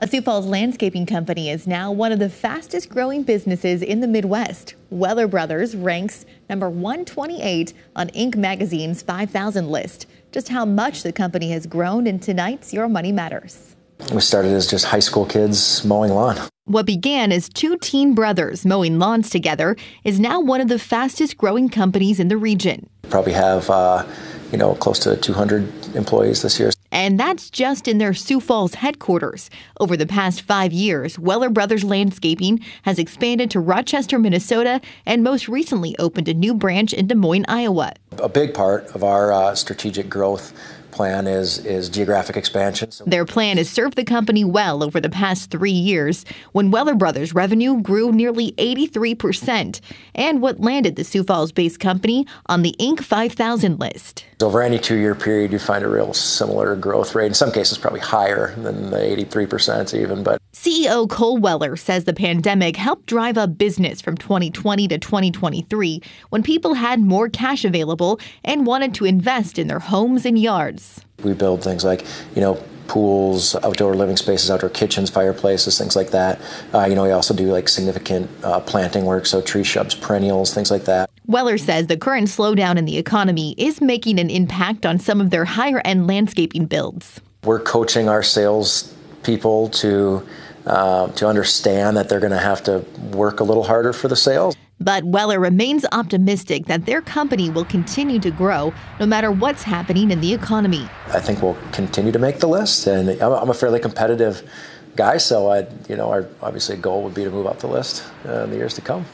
A Sioux Falls landscaping company is now one of the fastest growing businesses in the Midwest. Weller Brothers ranks number 128 on Inc. magazine's 5,000 list. Just how much the company has grown in tonight's Your Money Matters. We started as just high school kids mowing lawn. What began as two teen brothers mowing lawns together is now one of the fastest growing companies in the region. Probably have, uh, you know, close to 200 employees this year. And that's just in their Sioux Falls headquarters. Over the past five years, Weller Brothers Landscaping has expanded to Rochester, Minnesota, and most recently opened a new branch in Des Moines, Iowa. A big part of our uh, strategic growth plan is is geographic expansion. So Their plan has served the company well over the past three years when Weller Brothers revenue grew nearly 83% and what landed the Sioux Falls-based company on the Inc. 5000 list. Over any two-year period, you find a real similar growth rate. In some cases, probably higher than the 83% even, but CEO Cole Weller says the pandemic helped drive up business from 2020 to 2023 when people had more cash available and wanted to invest in their homes and yards. We build things like, you know, pools, outdoor living spaces, outdoor kitchens, fireplaces, things like that. Uh, you know, we also do like significant uh, planting work, so tree shrubs, perennials, things like that. Weller says the current slowdown in the economy is making an impact on some of their higher end landscaping builds. We're coaching our sales people to uh, to understand that they're going to have to work a little harder for the sales. But Weller remains optimistic that their company will continue to grow no matter what's happening in the economy. I think we'll continue to make the list, and I'm a fairly competitive guy, so I, you know, our obviously goal would be to move up the list uh, in the years to come.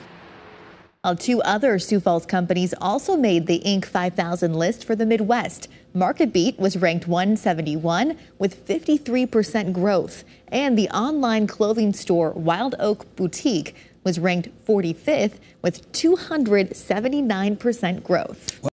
While two other Sioux Falls companies also made the Inc. 5000 list for the Midwest. MarketBeat was ranked 171 with 53% growth, and the online clothing store Wild Oak Boutique was ranked 45th with 279% growth.